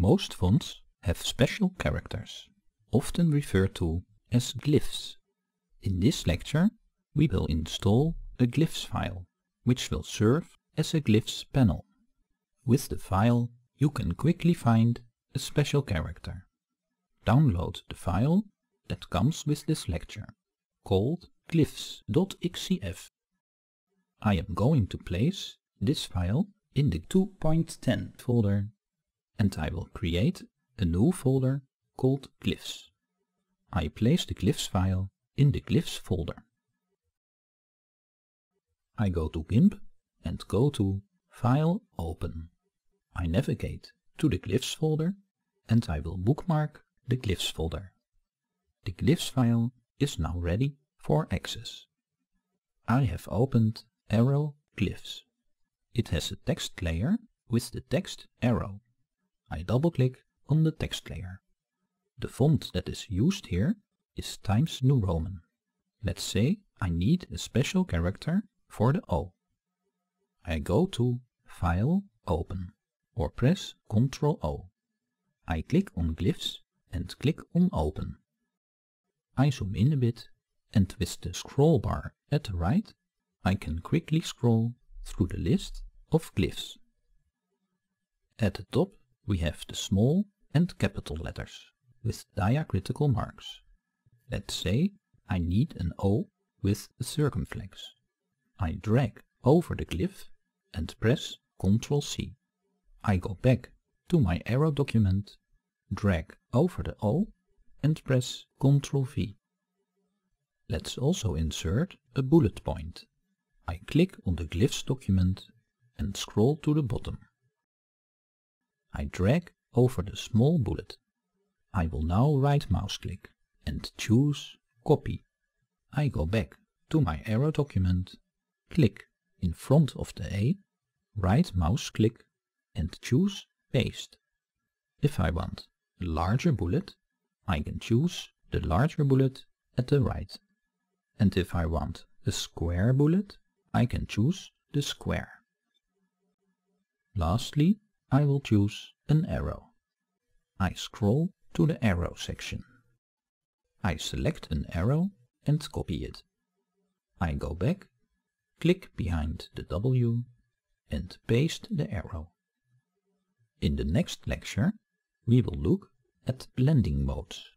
Most fonts have special characters, often referred to as glyphs. In this lecture we will install a glyphs file, which will serve as a glyphs panel. With the file you can quickly find a special character. Download the file that comes with this lecture, called glyphs.xcf. I am going to place this file in the 2.10 folder and I will create a new folder called glyphs. I place the glyphs file in the glyphs folder. I go to GIMP and go to File Open. I navigate to the glyphs folder and I will bookmark the glyphs folder. The glyphs file is now ready for access. I have opened Arrow Glyphs. It has a text layer with the text arrow. I double click on the text layer. The font that is used here is Times New Roman. Let's say I need a special character for the O. I go to File, Open or press Ctrl O. I click on Glyphs and click on Open. I zoom in a bit and with the scroll bar at the right I can quickly scroll through the list of glyphs. At the top we have the small and capital letters with diacritical marks. Let's say I need an O with a circumflex. I drag over the glyph and press Ctrl C. I go back to my arrow document, drag over the O and press Ctrl V. Let's also insert a bullet point. I click on the glyphs document and scroll to the bottom. I drag over the small bullet. I will now right mouse click and choose copy. I go back to my arrow document, click in front of the A, right mouse click and choose paste. If I want a larger bullet, I can choose the larger bullet at the right. And if I want a square bullet, I can choose the square. Lastly, I will choose an arrow. I scroll to the arrow section. I select an arrow and copy it. I go back, click behind the W and paste the arrow. In the next lecture we will look at blending modes.